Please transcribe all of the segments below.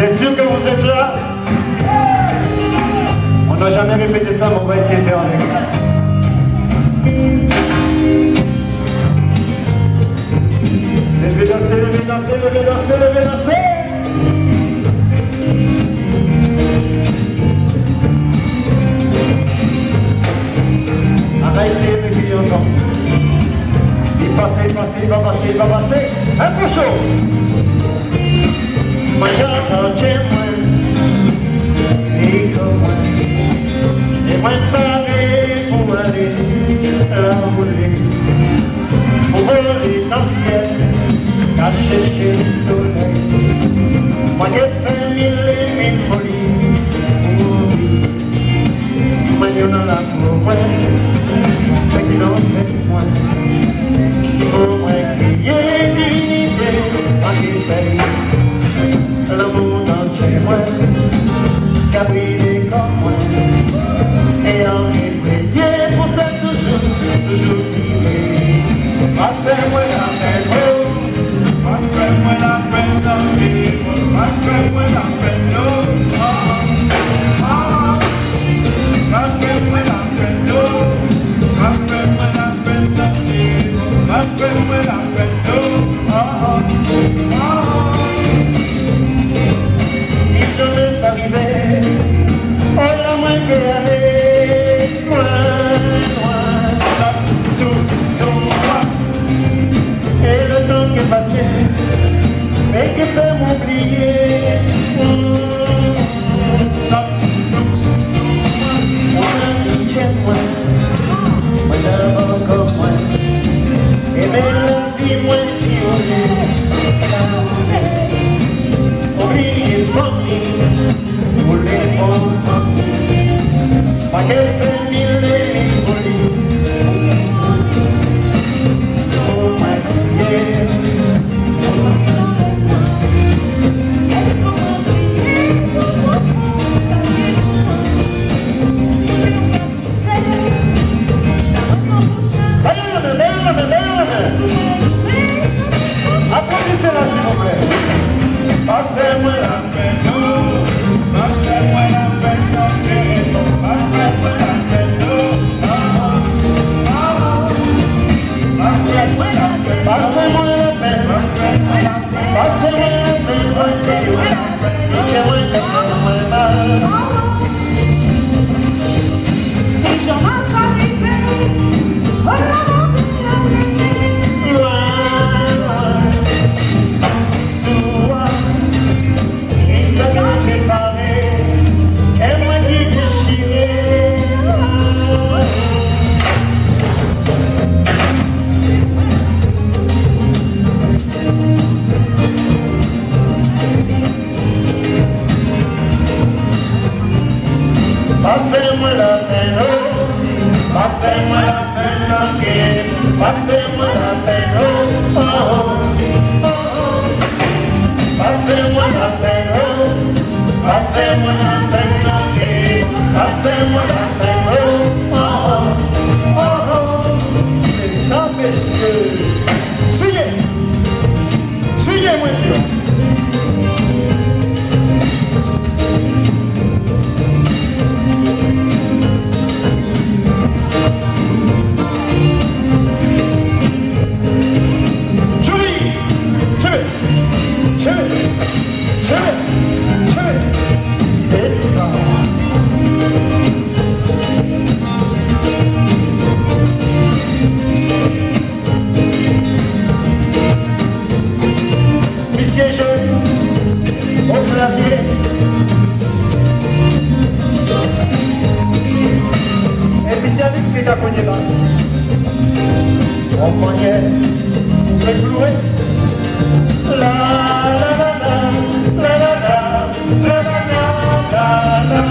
Vous êtes sûr que vous êtes là On n'a jamais répété ça, mais on va essayer de faire avec. Levez danser, levez danser, levez danser, levez danser Il va passer, il va passer, il va passer. Un peu chaud. Major Jim a dans ciel caché chez le soleil Moi j'ai fait mille I'm friend when I'm If Hacemos la pelota, hacemos la pelota, hacemos la pelota, hacemos la pelota. I konie las. O konie, kółek, kółek, la la la la, la la la, la la la, la la la.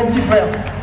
vamos em.